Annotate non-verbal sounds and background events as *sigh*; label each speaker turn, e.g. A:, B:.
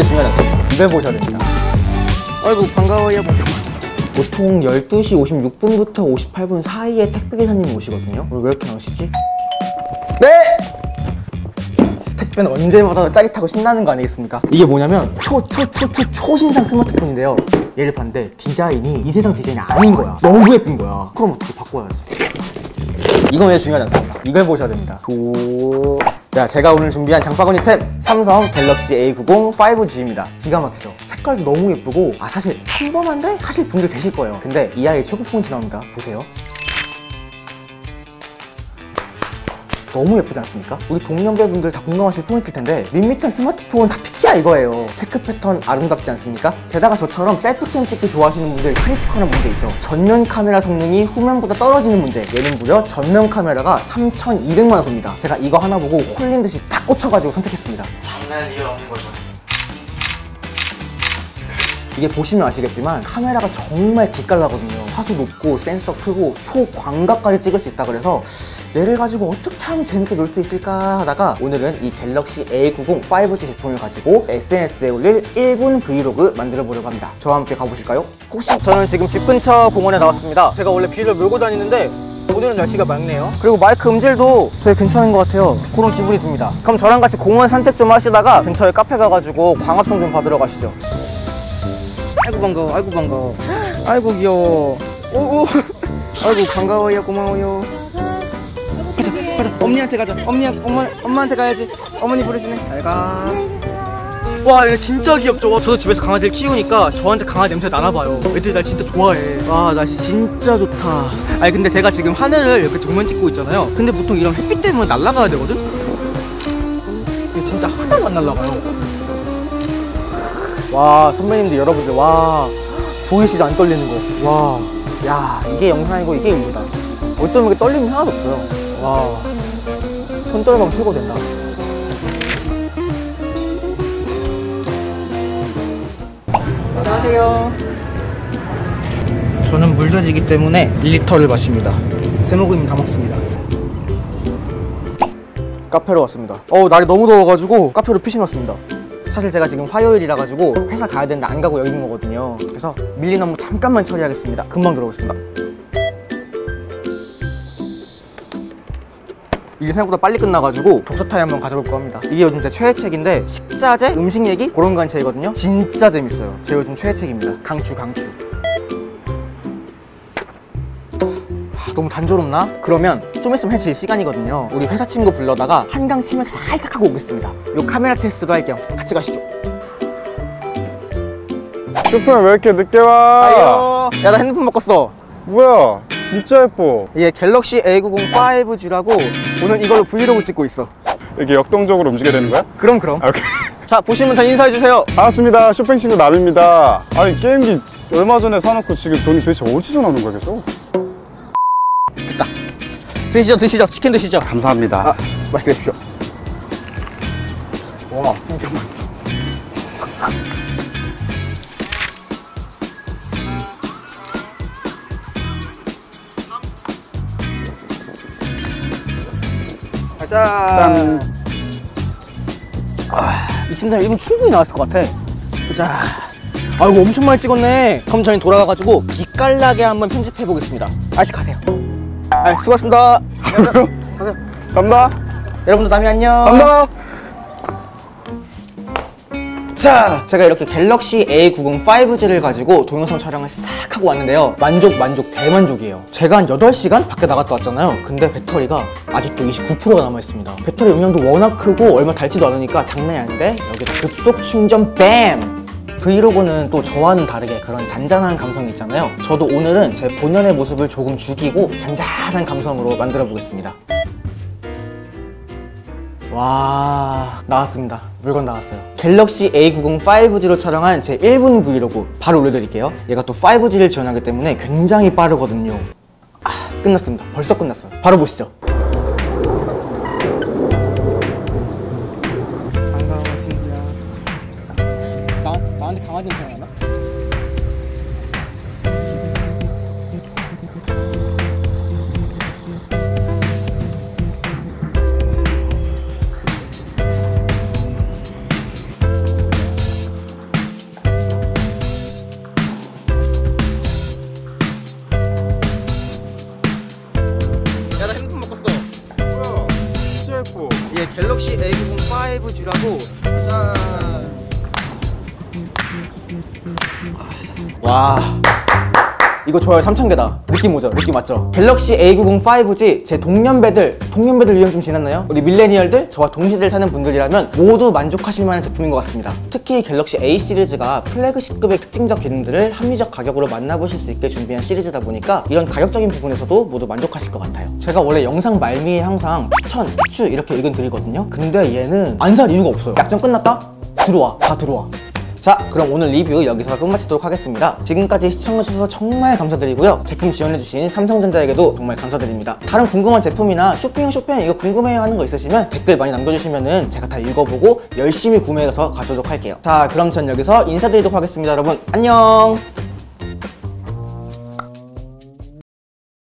A: 않습니다. 이걸 보셔야 됩니다.
B: 아이고 반가워요
A: 보통 12시 56분부터 58분 사이에 택배 기사님이 오시거든요. 오늘 왜 이렇게 나오시지? 네! 택배는 언제마다 짜릿하고 신나는 거 아니겠습니까? 이게 뭐냐면 초, 초, 초, 초, 초신상 스마트폰인데요. 얘를 봤는데 디자인이 이 세상 디자인이 아닌 거야. 너무 예쁜 거야. 그럼 어떻게 바꿔야지? 이건 왜 중요하지 않습니다. 이걸 보셔야 됩니다. 오. 자, 제가 오늘 준비한 장바구니템 삼성 갤럭시 A90 5G입니다. 기가 막히죠? 색깔도 너무 예쁘고 아 사실 평범한데 하실 분들 계실 거예요. 근데 이 아이 최고 포인트 나옵니다. 보세요. 너무 예쁘지 않습니까? 우리 동년배분들 다 공감하실 포인트일 텐데 밋밋한 스마트폰 다 비키야 이거예요. 체크 패턴 아름답지 않습니까? 게다가 저처럼 self cam 찍기 좋아하시는 분들 critical한 문제 있죠? 전면 카메라 성능이 후면보다 떨어지는 문제. 얘는 무려 전면 카메라가 3,200만 화솝니다. 제가 이거 하나 보고 홀린 듯이 탁 꽂혀가지고 선택했습니다.
B: 장난 real 없는 거죠.
A: 이게 보시면 아시겠지만 카메라가 정말 기깔나거든요. 화소 높고 센서 크고 초광각까지 찍을 수 있다 그래서 얘를 가지고 어떻게 하면 재밌게 놀 수 있을까 하다가 오늘은 이 갤럭시 A90 5G 제품을 가지고 SNS에 올릴 1분 브이로그 만들어 보려고 합니다. 저와 함께 가보실까요? 혹시 저는 지금 집 근처 공원에 나왔습니다. 제가 원래 비를 몰고 다니는데 오늘은 날씨가 맑네요. 그리고 마이크 음질도 되게 괜찮은 것 같아요. 그런 기분이 듭니다. 그럼 저랑 같이 공원 산책 좀 하시다가 근처에 카페 가가지고 광합성 좀 받으러 가시죠.
B: 아이고 반가워. 아이고 반가워. 아이고 귀여워. 오오. *laughs* 아이고 반가워요. 고마워요 가자. 엄니한테 가자. 엄니한 엄마 엄마한테 가야지. 어머니 부르시네. 잘가.
A: 와얘 진짜 귀엽죠? 와, 저도 집에서 강아지를 키우니까 저한테 강아지 냄새 나나봐요. 애들이 날 진짜 좋아해. 와 날씨 진짜 좋다. 아니 근데 제가 지금 하늘을 이렇게 정면 찍고 있잖아요. 근데 보통 이런 햇빛 때문에 날아가야 되거든? 이게 진짜 하나도 안 날아가요. 와 선배님들 여러분들 와. 보이시죠? 안 떨리는 거와야 이게 영상이고 이게 일이다. 어쩜 이렇게 떨림이 하나도 없어요 와 손떨방 최고 된다 안녕하세요. 저는 물려지기 때문에 1리터를 마십니다. 세모금님 다 먹습니다. 카페로 왔습니다. 어 날이 너무 더워가지고 카페로 피신 왔습니다. 사실 제가 지금 화요일이라 가지고 회사 가야 되는데 안 가고 여기 있는 거거든요. 그래서 밀린 업무 잠깐만 처리하겠습니다. 금방 들어오겠습니다. 일이 생각보다 빨리 끝나가지고 독서 타임 한번 가져볼까 합니다. 이게 요즘 제 최애 책인데 식자재, 음식 얘기? 그런 관 책이거든요. 진짜 재밌어요. 제 요즘 최애 책입니다. 강추 강추. 하, 너무 단조롭나? 그러면 좀 있으면 해질 시간이거든요. 우리 회사 친구 불러다가 한강 치맥 살짝 하고 오겠습니다. 요 카메라 테스트도 할겸 같이 가시죠.
C: 쇼핑 왜 이렇게 늦게 와?
A: 아이고. 야나 핸드폰 바꿨어.
C: 뭐야? 진짜 예뻐.
A: 이게 갤럭시 A90 5G라고 오늘 이걸로 브이로그 찍고 있어
C: 이렇게 역동적으로 움직여야 되는 거야?
A: 그럼 그럼
C: 아, 오케이.
A: 자 보시면 다 인사해주세요
C: 반갑습니다. 쇼핑 친구 남입니다. 아니 게임기 얼마 전에 사놓고 지금 돈이 도대체 어디서 나오는 거야 계속?
A: 됐다 드시죠 드시죠 치킨 드시죠
C: 감사합니다.
A: 아, 맛있게 드십시오. 와, 잠깐만. 자.
C: 짠.
A: 아, 이쯤 되면 1분 충분히 나왔을 것 같아. 자. 아이고, 엄청 많이 찍었네. 그럼 저희 돌아가가지고 기깔나게 한번 편집해 보겠습니다. 아저씨 가세요. 아, 수고하셨습니다.
C: 가세요.
A: 가세요. *laughs*
C: 간다.
A: 여러분들 남이 안녕.
C: 간다.
A: 자, 제가 이렇게 갤럭시 A90 5G를 가지고 동영상 촬영을 싹 하고 왔는데요. 만족, 만족, 대만족이에요. 제가 한 8시간 밖에 나갔다 왔잖아요. 근데 배터리가 아직도 29%가 남아있습니다. 배터리 용량도 워낙 크고 얼마 닳지도 않으니까 장난이 아닌데 여기다 급속 충전 뱀! 브이로그는 또 저와는 다르게 그런 잔잔한 감성이 있잖아요. 저도 오늘은 제 본연의 모습을 조금 죽이고 잔잔한 감성으로 만들어 보겠습니다. 와 나왔습니다. 물건 나왔어요. 갤럭시 A90 5G로 촬영한 제 1분 브이로그 바로 올려드릴게요. 얘가 또 5G를 지원하기 때문에 굉장히 빠르거든요. 아 끝났습니다. 벌써 끝났어요. 바로 보시죠. 반가워 친구야 나, 나한테 강아지 냄새 나나? 899. 예, 갤럭시 A90 5G라고. 짠. 와. 이거 좋아요 3,000개다. 느낌 오죠? 느낌 맞죠? 갤럭시 A90 5G 제 동년배들, 동년배들 유행 좀 지났나요? 우리 밀레니얼들, 저와 동시대를 사는 분들이라면 모두 만족하실 만한 제품인 것 같습니다. 특히 갤럭시 A 시리즈가 플래그십급의 특징적 기능들을 합리적 가격으로 만나보실 수 있게 준비한 시리즈다 보니까 이런 가격적인 부분에서도 모두 만족하실 것 같아요. 제가 원래 영상 말미에 항상 추천, 추 이렇게 의견 드리거든요. 근데 얘는 안 살 이유가 없어요. 약정 끝났다? 들어와. 다 들어와. 자 그럼 오늘 리뷰 여기서 끝마치도록 하겠습니다. 지금까지 시청해주셔서 정말 감사드리고요. 제품 지원해주신 삼성전자에게도 정말 감사드립니다. 다른 궁금한 제품이나 쇼핑 쇼핑 이거 궁금해요 하는 거 있으시면 댓글 많이 남겨주시면 제가 다 읽어보고 열심히 구매해서 가져오도록 할게요. 자 그럼 전 여기서 인사드리도록 하겠습니다 여러분. 안녕